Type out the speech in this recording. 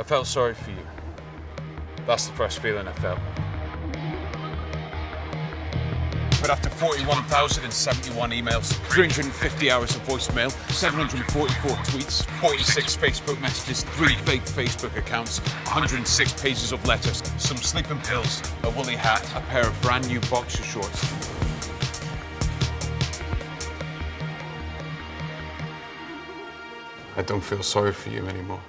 I felt sorry for you. That's the first feeling I felt. But after 41,071 emails, 350 hours of voicemail, 744 tweets, 46 Facebook messages, three fake Facebook accounts, 106 pages of letters, some sleeping pills, a woolly hat, a pair of brand new boxer shorts. I don't feel sorry for you anymore.